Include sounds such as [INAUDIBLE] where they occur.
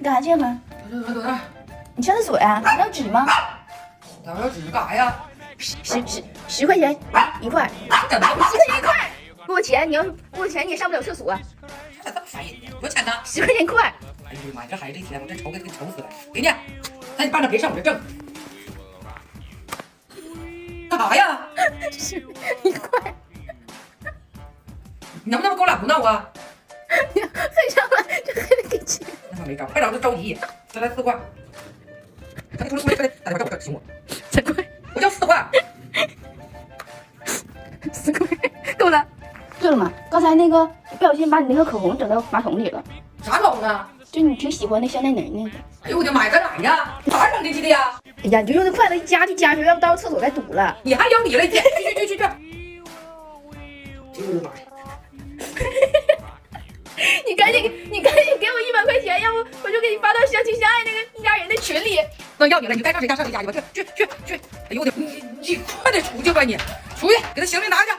你干啥去吗？等等等等，你上厕所呀？你要纸吗？咱们要纸干啥呀？十十十十块钱一块？十块钱一块，给我钱！你要是不给我钱，你也上不了厕所。这么烦人呢？多少钱呢？十块钱一块，哎呦我的妈呀，这孩子这天我真愁给给愁死了。给你，那你办着别上我这挣。干啥呀？十一块，你能不能给我俩不闹啊？还上来这还得给钱。那可没招，快点，我着急。再来四块。赶紧出来，出来，快点，打电话叫我行我。三块，我要四块。[LAUGHS] 四块，够了。对了嘛，刚才那个不小心把你那个口红整到马桶里了，啥口红啊？就你挺喜欢那香奈儿那个。哎呦我的妈呀，干啥呀？咋整进去的呀？哎呀，你就用那筷子一夹就夹去，要不到厕所该堵了。你还要你了？去去去去去！哎呦我的妈呀！[LAUGHS] [LAUGHS] 群里。那要你了，你该上谁家上谁家去吧，去去去去！哎呦我的，你你快点出去吧你，出去给他行李拿去，